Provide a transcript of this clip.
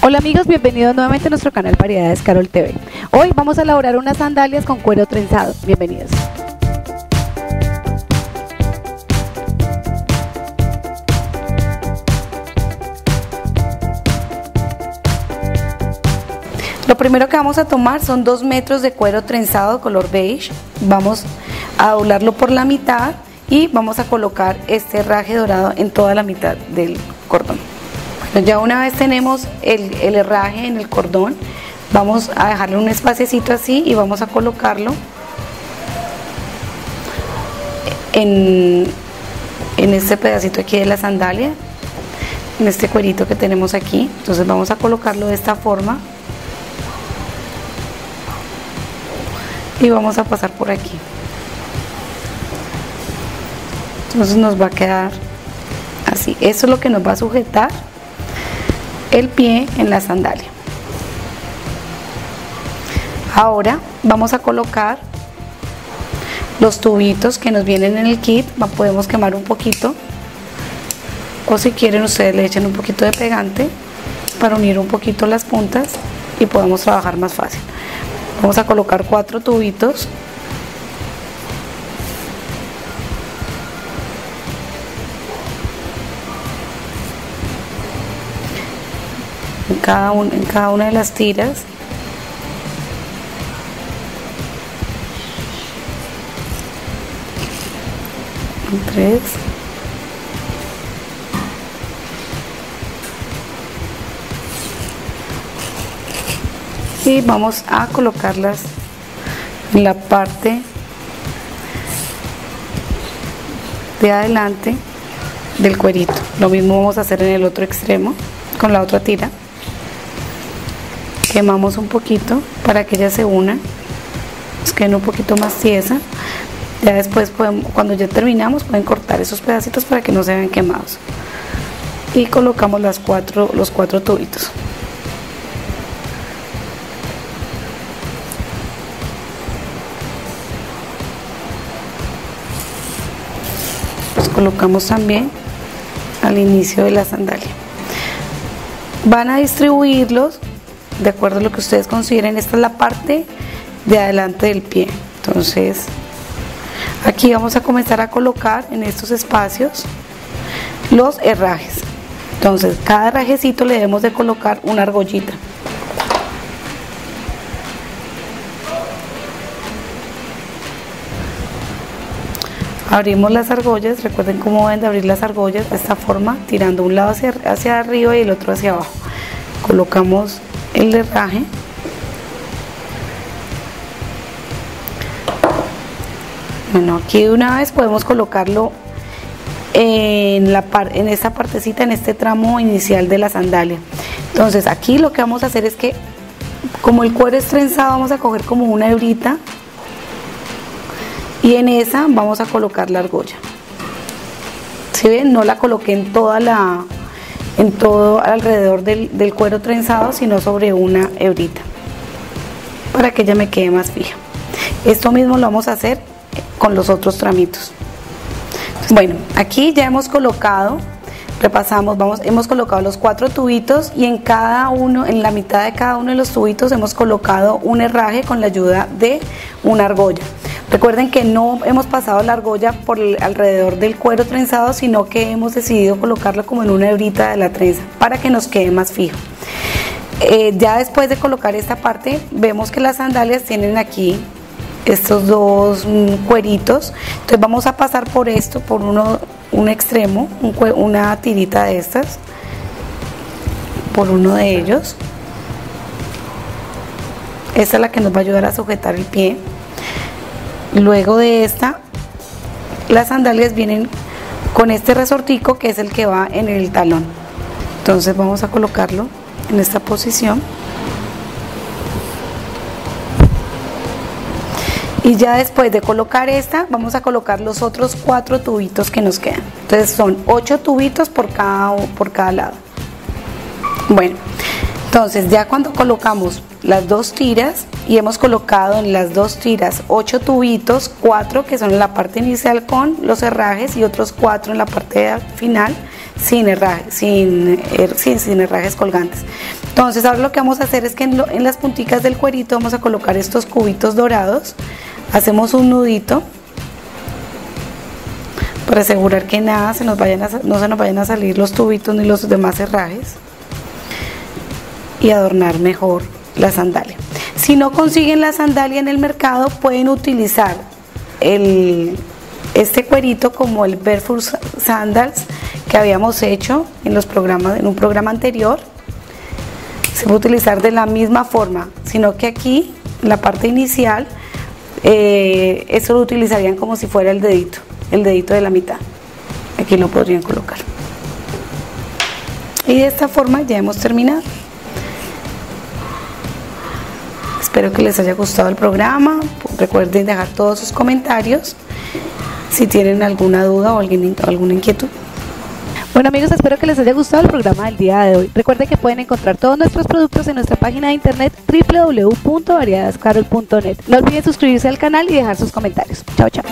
Hola amigos, bienvenidos nuevamente a nuestro canal Variedades Carol TV. Hoy vamos a elaborar unas sandalias con cuero trenzado. Bienvenidos. Primero que vamos a tomar son dos metros de cuero trenzado color beige. Vamos a doblarlo por la mitad y vamos a colocar este raje dorado en toda la mitad del cordón. ya una vez tenemos el, el herraje en el cordón, vamos a dejarle un espaciecito así y vamos a colocarlo en, en este pedacito aquí de la sandalia, en este cuerito que tenemos aquí. Entonces vamos a colocarlo de esta forma y vamos a pasar por aquí. Entonces nos va a quedar así. Eso es lo que nos va a sujetar el pie en la sandalia. Ahora vamos a colocar los tubitos que nos vienen en el kit. Podemos quemar un poquito. O si quieren ustedes le echen un poquito de pegante para unir un poquito las puntas y podemos trabajar más fácil Vamos a colocar cuatro tubitos. En cada, en cada una de las tiras. Tres. Y vamos a colocarlas en la parte de adelante del cuerito. Lo mismo vamos a hacer en el otro extremo con la otra tira. Quemamos un poquito para que ella se una nos queden un poquito más tiesa. Ya después podemos, cuando ya terminamos pueden cortar esos pedacitos para que no se vean quemados. Y colocamos los cuatro tubitos colocamos también al inicio de la sandalia. Van a distribuirlos de acuerdo a lo que ustedes consideren. Esta es la parte de adelante del pie. Entonces aquí vamos a comenzar a colocar en estos espacios los herrajes. Entonces cada herrajecito le debemos de colocar una argollita abrimos las argollas recuerden cómo deben de abrir las argollas de esta forma tirando un lado hacia, hacia arriba y el otro hacia abajo. Colocamos el herraje. Bueno aquí de una vez podemos colocarlo en, la en esta partecita en este tramo inicial de la sandalia. Entonces aquí lo que vamos a hacer es que como el cuero es trenzado vamos a coger como una hebrita y en esa vamos a colocar la argolla. Si ven no la coloqué en toda la en todo alrededor del, del cuero trenzado sino sobre una hebrita para que ella me quede más fija. Esto mismo lo vamos a hacer con los otros tramitos. Bueno aquí ya hemos colocado repasamos, vamos, hemos colocado los cuatro tubitos y en cada uno, en la mitad de cada uno de los tubitos hemos colocado un herraje con la ayuda de una argolla. Recuerden que no hemos pasado la argolla por alrededor del cuero trenzado, sino que hemos decidido colocarlo como en una hebrita de la trenza para que nos quede más fijo. Eh, ya después de colocar esta parte, vemos que las sandalias tienen aquí estos dos mm, cueritos. Entonces vamos a pasar por esto, por uno, un extremo, una tirita de estas, por uno de ellos. Esta es la que nos va a ayudar a sujetar el pie. Luego de esta, las sandalias vienen con este resortico que es el que va en el talón. Entonces vamos a colocarlo en esta posición. Y ya después de colocar esta, vamos a colocar los otros cuatro tubitos que nos quedan. Entonces son ocho tubitos por cada, por cada lado. Bueno, Entonces ya cuando colocamos las dos tiras y hemos colocado en las dos tiras ocho tubitos, cuatro que son en la parte inicial con los herrajes y otros cuatro en la parte final sin herrajes, sin, er, sin, herrajes colgantes. Entonces ahora lo que vamos a hacer es que en, en las punticas del cuerito vamos a colocar estos cubitos dorados, hacemos un nudito para asegurar que nada se nos vayan no se nos vayan a salir los tubitos ni los demás herrajes y adornar mejor la sandalia. Si no consiguen la sandalia en el mercado, pueden utilizar el, este cuerito como el Barefoot Sandals que habíamos hecho en, los programas, en un programa anterior. Se puede utilizar de la misma forma, sino que aquí, la parte inicial, eh, eso lo utilizarían como si fuera el dedito, el dedito de la mitad. Aquí lo podrían colocar. Y de esta forma ya hemos terminado. Espero que les haya gustado el programa. Recuerden dejar todos sus comentarios si tienen alguna duda o alguna inquietud. Bueno amigos, espero que les haya gustado el programa del día de hoy. Recuerden que pueden encontrar todos nuestros productos en nuestra página de internet www.variedadescarol.net. No olviden suscribirse al canal y dejar sus comentarios. Chao, chao.